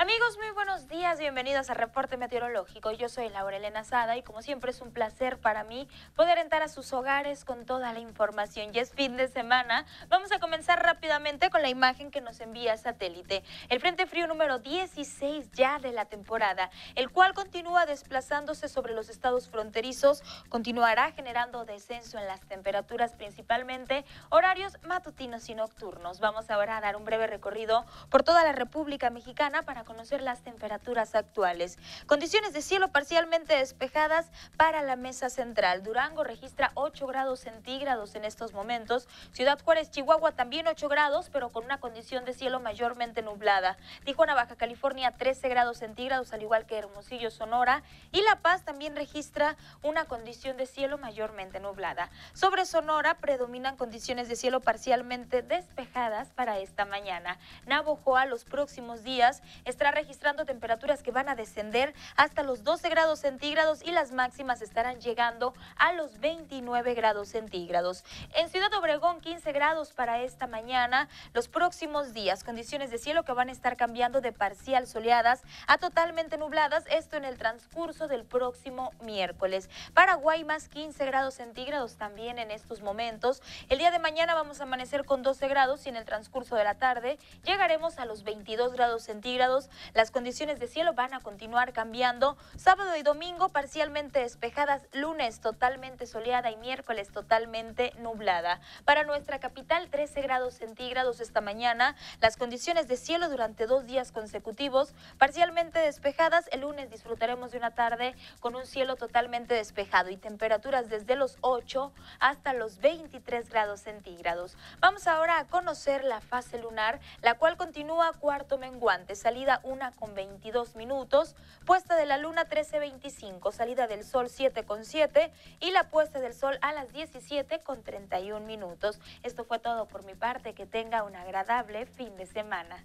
Amigos, muy buenos días, bienvenidos a Reporte Meteorológico. Yo soy Laura Elena Sada y como siempre es un placer para mí poder entrar a sus hogares con toda la información. Ya es fin de semana. Vamos a comenzar rápidamente con la imagen que nos envía satélite. El Frente Frío número 16 ya de la temporada, el cual continúa desplazándose sobre los estados fronterizos, continuará generando descenso en las temperaturas, principalmente horarios matutinos y nocturnos. Vamos ahora a dar un breve recorrido por toda la República Mexicana para conocer las temperaturas actuales. Condiciones de cielo parcialmente despejadas para la mesa central. Durango registra 8 grados centígrados en estos momentos. Ciudad Juárez, Chihuahua también 8 grados, pero con una condición de cielo mayormente nublada. Tijuana, Baja California 13 grados centígrados, al igual que Hermosillo, Sonora. Y La Paz también registra una condición de cielo mayormente nublada. Sobre Sonora predominan condiciones de cielo parcialmente despejadas para esta mañana. Navojoa los próximos días estará registrando temperaturas que van a descender hasta los 12 grados centígrados y las máximas estarán llegando a los 29 grados centígrados. En Ciudad Obregón 15 grados para esta mañana. Los próximos días condiciones de cielo que van a estar cambiando de parcial soleadas a totalmente nubladas. Esto en el transcurso del próximo miércoles. Paraguay más 15 grados centígrados también en estos momentos. El día de mañana vamos a amanecer con 12 grados y en el transcurso de la tarde llegaremos a los 22 grados centígrados las condiciones de cielo van a continuar cambiando. Sábado y domingo parcialmente despejadas, lunes totalmente soleada y miércoles totalmente nublada. Para nuestra capital 13 grados centígrados esta mañana. Las condiciones de cielo durante dos días consecutivos parcialmente despejadas. El lunes disfrutaremos de una tarde con un cielo totalmente despejado y temperaturas desde los 8 hasta los 23 grados centígrados. Vamos ahora a conocer la fase lunar, la cual continúa cuarto menguante, salida 1 con 22 minutos, puesta de la luna 13.25, salida del sol 7 con 7 y la puesta del sol a las 17 con 31 minutos. Esto fue todo por mi parte, que tenga un agradable fin de semana.